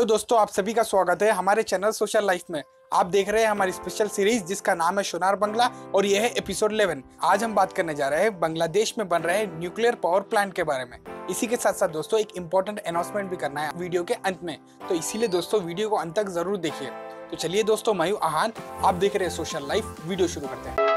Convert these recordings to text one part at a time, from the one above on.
Hello दोस्तों, आप सभी का स्वागत है हमारे चैनल सोशल लाइफ में। आप देख रहे हैं हमारी स्पेशल सीरीज़ जिसका नाम है सोनार बंगला और यह है एपिसोड 11 आज हम बात करने जा रहे हैं बांग्लादेश में बन रहे न्यूक्लियर पावर प्लांट के बारे में। इसी के साथ साथ दोस्तों, एक इम्पोर्टेंट अनाउंसमेंट भी करना है वीडियो के अंत में। तो इसीलिए दोस्तों वीडियो को अंत तक ज़रूर देखिए। तो चलिए दोस्तों मयू आहान। आप देख रहे हैं सोशल लाइफ वीडियो शुरू करते हैं।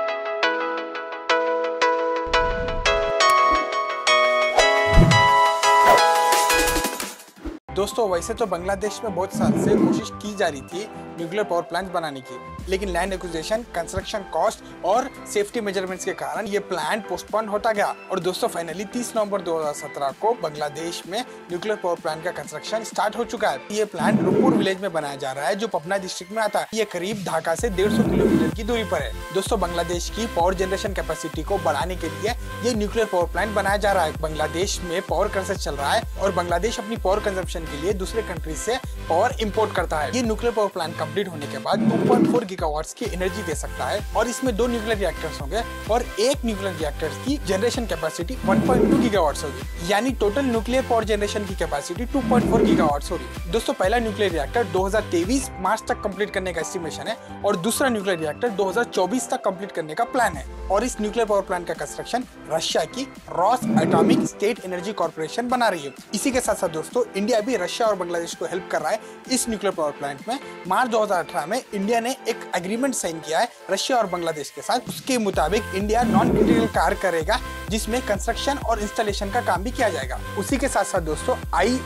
दोस्तों, वैसे तो बांग्लादेश में बहुत साल से कोशिश की जा रही थी न्यूक्लियर पावर प्लांट बनाने की, लेकिन लैंड एक्विजिशन कंस्ट्रक्शन कॉस्ट और सेफ्टी मेजरमेंट्स के कारण ये प्लांट पोस्टपोन होता गया। और दोस्तों फाइनली 30 नवंबर 2017 को बांग्लादेश में न्यूक्लियर पावर प्लांट का कंस्ट्रक्शन स्टार्ट हो चुका है। ये प्लांट रूपुर विलेज में बनाया जा रहा है, जो पपना डिस्ट्रिक्ट में आता है। ये करीब ढाका से डेढ़ किलोमीटर की दूरी पर है। दोस्तों, बांग्लादेश की पावर जनरेशन कैपेसिटी को बढ़ाने के लिए ये न्यूक्लियर पावर प्लांट बनाया जा रहा है। बांग्लादेश में पावर क्राइसिस चल रहा है और बांग्लादेश अपनी पावर कंजम्पशन के लिए दूसरे कंट्री से पावर इंपोर्ट करता है। ये न्यूक्लियर पावर प्लांट कंप्लीट होने के बाद 2.4 गीगावाट्स की एनर्जी दे सकता है और इसमें दो न्यूक्लियर रिएक्टर्स होंगे और एक न्यूक्लियर रिएक्टर की जनरेशन कैपेसिटी 1.2 गीगावाट्स होगी। यानी टोटल न्यूक्लियर पावर जनरेशन की कैपेसिटी 2.4 गीगावाट्स होगी। दोस्तों, पहला न्यूक्लियर रिएक्टर 2023 मार्च तक कंप्लीट करने का एस्टिमेशन है और दूसरा न्यूक्लियर रिएक्टर 2024 तक कंप्लीट करने का प्लान है। और इस न्यूक्लियर पावर प्लांट का कंस्ट्रक्शन रशिया की Ros atomic state energy corporation बना रही है। इसी के साथ साथ दोस्तों इंडिया भी रशिया और बांग्लादेश को हेल्प कर रहा है इस न्यूक्लियर पावर प्लांट में। मार्च 2018 में इंडिया ने एक एग्रीमेंट साइन किया है रशिया और बांग्लादेश के साथ। उसके मुताबिक इंडिया नॉन क्रिटिकल कार्य करेगा। जिसमें कंस्ट्रक्शन और इंस्टॉलेशन का काम भी किया जाएगा। उसी के साथ साथ दोस्तों आई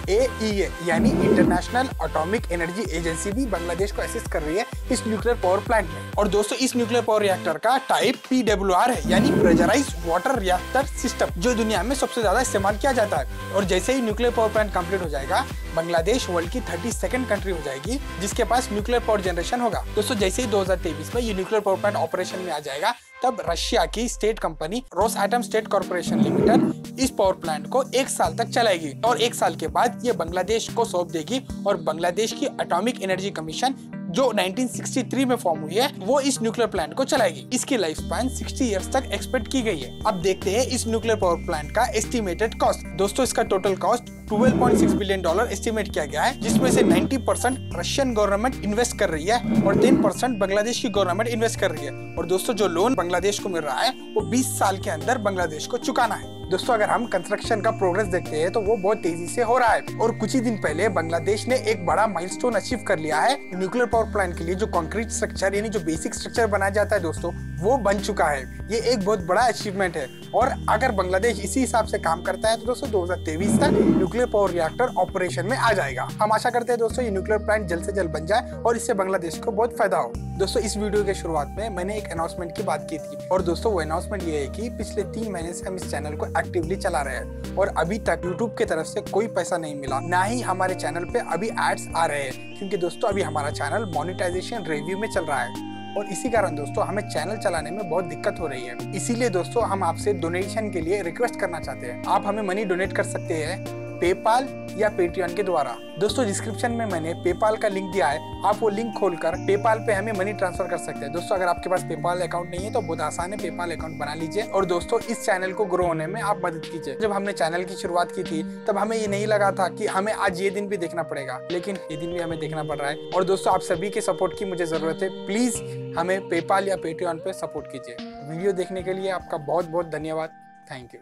यानी इंटरनेशनल ऑटोमिक एनर्जी एजेंसी भी बांग्लादेश को असिस्ट कर रही है इस न्यूक्लियर पावर प्लांट में। और दोस्तों, इस न्यूक्लियर पावर रिएक्टर का टाइप PWR है, यानी प्रेजराइज वाटर रिएक्टर सिस्टम जो दुनिया में सबसे ज़्यादा इस्तेमाल किया जाता है। और जैसे ही न्यूक्लियर पावर प्लांट कंप्लीट हो जाएगा बांग्लादेश वर्ल्ड की थर्टी सेकंड कंट्री हो जाएगी, जिसके पास न्यूक्लियर पावर जनरेशन होगा। दोस्तों, जैसे ही 2023 में ये न्यूक्लियर पावर प्लांट ऑपरेशन में आ जाएगा, तब रशिया की state company Rosatom state corporation limited इस पावर प्लांट को एक साल तक चलाएगी और एक साल के बाद ये बांग्लादेश को सौंप देगी और बांग्लादेश की एटॉमिक एनर्जी कमीशन जो 1963 में फॉर्म हुई है, वो इस न्यूक्लियर प्लांट को चलाएगी। इसकी लाइफ स्पैन 60 इयर्स तक एक्सपेक्ट की गई है। अब देखते हैं इस न्यूक्लियर पावर प्लांट का एस्टिमेटेड कॉस्ट दोस्तों, इसका total cost 12.6 billion dollar estimate किया गया है, जिसमें से 90 परसेंट रशियन गवर्नमेंट इन्वेस्ट कर रही है और 10 परसेंट बांग्लादेश की गवर्नमेंट इन्वेस्ट कर रही है। और दोस्तों, जो लोन बांग्लादेश को मिल रहा है, वो 20 साल के अंदर बांग्लादेश को चुकाना है। दोस्तों, अगर हम कंस्ट्रक्शन का प्रोग्रेस देखते हैं तो वो बहुत तेज़ी से हो रहा है। और कुछ ही दिन पहले बांग्लादेश ने एक बड़ा माइलस्टोन अचीव कर लिया है न्यूक्लियर पावर प्लांट के लिए जो कंक्रीट स्ट्रक्चर यानी जो बेसिक स्ट्रक्चर बनाया जाता है दोस्तों वो बन चुका है। ये एक बहुत बड़ा अचीवमेंट है। और अगर बांग्लादेश इसी हिसाब से काम करता है तो दोस्तों 2023 तक न्यूक्लियर पावर रिएक्टर ऑपरेशन में आ जाएगा। हम आशा करते हैं दोस्तों ये न्यूक्लियर प्लांट जल्द से जल्द बन जाए और इससे बांग्लादेश को बहुत फ़ायदा हो। दोस्तों इस वीडियो के शुरुआत में मैंने एक अनाउंसमेंट की बात की थी। और दोस्तों वो अनाउंसमेंट ये है कि पिछले तीन महीने से हम इस चैनल को एक्टिवली चला रहे हैं। और अभी तक यूट्यूब की तरफ़ से कोई पैसा नहीं मिला। ना ही हमारे चैनल पे अभी एड्स आ रहे हैं। क्योंकि दोस्तों अभी हमारा चैनल मोनिटाइजेशन रिव्यू में चल रहा है। और इसी कारण दोस्तों, हमें चैनल चलाने में बहुत दिक्कत हो रही है। इसीलिए दोस्तों, हम आपसे डोनेशन के लिए रिक्वेस्ट करना चाहते हैं। आप हमें मनी डोनेट कर सकते हैं। पेपाल या पेटीएम के द्वारा। दोस्तों डिस्क्रिप्शन में मैंने पेपाल का लिंक दिया है। आप वो लिंक खोलकर पेपाल पे हमें मनी ट्रांसफ़र कर सकते हैं। दोस्तों, अगर आपके पास पेपाल अकाउंट नहीं है तो बहुत आसान है, पेपाल अकाउंट बना लीजिए। और दोस्तों, इस चैनल को ग्रो होने में आप मदद कीजिए। जब हमने चैनल की शुरुआत की थी, तब हमें ये नहीं लगा था की हमें आज ये दिन भी देखना पड़ेगा। लेकिन ये दिन भी हमें देखना पड़ रहा है। और दोस्तों, आप सभी के सपोर्ट की मुझे ज़रूरत है। प्लीज़ हमें पेपाल या पेटीएम पे सपोर्ट कीजिए। वीडियो देखने के लिए आपका बहुत बहुत धन्यवाद। Thank you